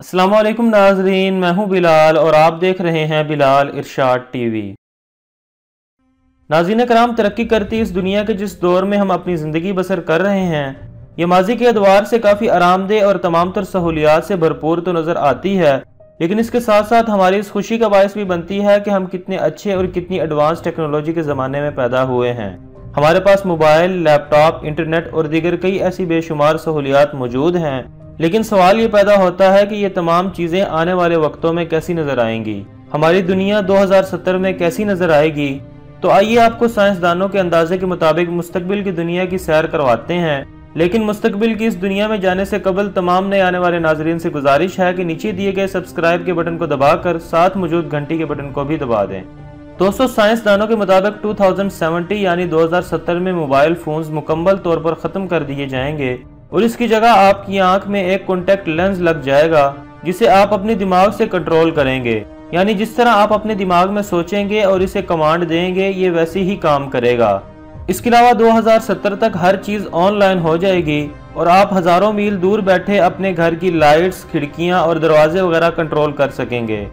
السلام علیکم ناظرین، میں ہوں بلال اور آپ دیکھ رہے ہیں بلال ارشاد ٹی وی۔ ناظرین کرام، ترقی کرتی اس دنیا کے جس دور میں ہم اپنی زندگی بسر کر رہے ہیں، یہ ماضی کے ادوار سے کافی آرام دہ اور تمام تر سہولیات سے بھرپور تو نظر آتی ہے، لیکن اس کے ساتھ ساتھ ہماری اس خوشی کا باعث بھی بنتی ہے کہ ہم کتنے اچھے اور کتنی ایڈوانس ٹیکنالوجی کے زمانے میں پیدا ہوئے ہیں۔ ہمارے پاس موبائل، لیپ ٹاپ، انٹرنیٹ اور دیگر کئی ایسی بے شمار سہولیات موجود ہیں لیکن سوال یہ پیدا ہوتا ہے کہ یہ تمام چیزیں آنے والے وقتوں میں کیسی نظر آئیں گی؟ ہماری دنیا دو ہزار ستر میں کیسی نظر آئے گی؟ تو آئیے آپ کو سائنسدانوں کے اندازے کے مطابق مستقبل کی دنیا کی سیر کرواتے ہیں۔ لیکن مستقبل کی اس دنیا میں جانے سے قبل تمام نئے آنے والے ناظرین سے گزارش ہے کہ نیچے دیے گئے سبسکرائب کے بٹن کو دبا کر ساتھ موجود گھنٹی کے بٹن کو بھی دبا دیں۔ دوستو، سائنسدانوں کے مطابق 2070 یعنی 2070 میں موبائل فونز مکمل طور پر ختم کر دیے جائیں گے۔ اور اس کی جگہ آپ کی آنکھ میں ایک کنٹیکٹ لینز لگ جائے گا، جسے آپ اپنے دماغ سے کنٹرول کریں گے۔ یعنی جس طرح آپ اپنے دماغ میں سوچیں گے اور اسے کمانڈ دیں گے، یہ ویسے ہی کام کرے گا۔ اس کے علاوہ دو ہزار ستر تک ہر چیز آن لائن ہو جائے گی اور آپ ہزاروں میل دور بیٹھے اپنے گھر کی لائٹس، کھڑکیاں اور دروازے وغیرہ کنٹرول کر سکیں گے۔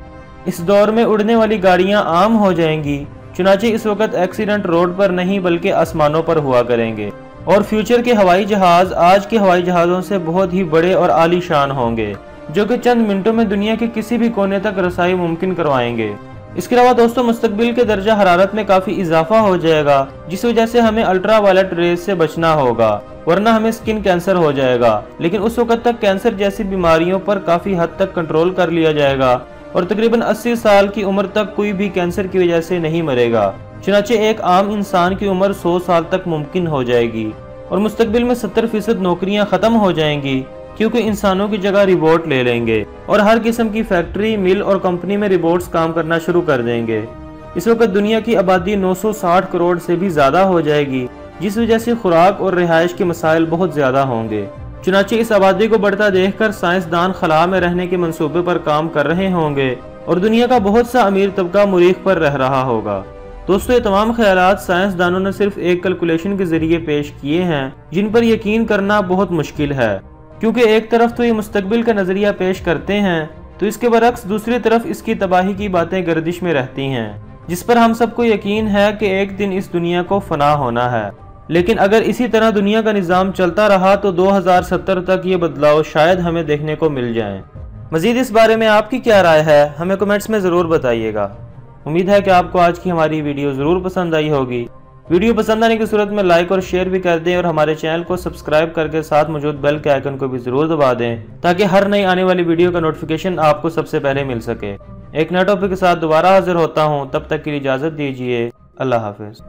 اس دور میں اڑنے والی گاڑیاں عام ہو جائیں گی، چنانچہ اس وقت ایکسیڈنٹ روڈ پر نہیں بلکہ آسمانوں پر ہوا کریں گے۔ اور فیوچر کے ہوائی جہاز آج کے ہوائی جہازوں سے بہت ہی بڑے اور عالی شان ہوں گے، جو کہ چند منٹوں میں دنیا کے کسی بھی کونے تک رسائی ممکن کروائیں گے۔ اس کے علاوہ دوستوں مستقبل کے درجہ حرارت میں کافی اضافہ ہو جائے گا، جس وجہ سے ہمیں الٹرا وائلٹ ریز سے بچنا ہوگا، ورنہ ہمیں سکن کینسر ہو جائے گا۔ لیکن اس وقت تک کینسر جیسی بیماریوں پر کافی حد تک کنٹرول کر لیا جائے گا اور تقریباً اسی سال کی عمر تک کوئی بھی کینسر کی وجہ سے نہیں مرے گا۔ چنانچہ ایک عام انسان کی عمر سو سال تک ممکن ہو جائے گی اور مستقبل میں ستر فیصد نوکریاں ختم ہو جائیں گی کیونکہ انسانوں کی جگہ ریبوٹ لے لیں گے اور ہر قسم کی فیکٹری مل اور کمپنی میں ریبوٹس کام کرنا شروع کر دیں گے۔ اس وقت دنیا کی آبادی نو سو ساٹھ کروڑ سے بھی زیادہ ہو جائے گی، جس وجہ سے خوراک اور رہائش کے مسائل بہت زیادہ ہوں گے۔ چنانچہ اس آبادی کو بڑھتا دیکھ کر سائنسدان خلا میں رہنے کے منصوبے پر کام کر رہے ہوں گے اور دنیا کا بہت سا امیر طبقہ مریخ پر رہ رہا ہوگا۔ دوستو، یہ تمام خیالات سائنسدانوں نے صرف ایک کیلکولیشن کے ذریعے پیش کیے ہیں، جن پر یقین کرنا بہت مشکل ہے۔ کیونکہ ایک طرف تو یہ مستقبل کا نظریہ پیش کرتے ہیں، تو اس کے برعکس دوسری طرف اس کی تباہی کی باتیں گردش میں رہتی ہیں۔ جس پر ہم سب کو یقین ہے کہ ایک دن اس دنیا کو فنا ہونا ہے۔ لیکن اگر اسی طرح دنیا کا نظام چلتا رہا، تو دو ہزار ستر تک یہ بدلاؤ شاید ہمیں دیکھنے کو مل جائیں۔ مزید اس بارے میں آپ کی کیا رائے ہے، ہمیں کمنٹس میں ضرور بتائیے گا۔ امید ہے کہ آپ کو آج کی ہماری ویڈیو ضرور پسند آئی ہوگی۔ ویڈیو پسند آنے کی صورت میں لائک اور شیئر بھی کر دیں اور ہمارے چینل کو سبسکرائب کر کے ساتھ موجود بیل کے آئیکن کو بھی ضرور دبا دیں تاکہ ہر نئی آنے والی ویڈیو کا نوٹفیکیشن آپ کو سب سے پہلے مل سکے۔ ایک نئے ٹاپک کے ساتھ دوبارہ حاضر ہوتا ہوں۔ تب تک کے لیے اجازت دیجیے اللہ حافظ۔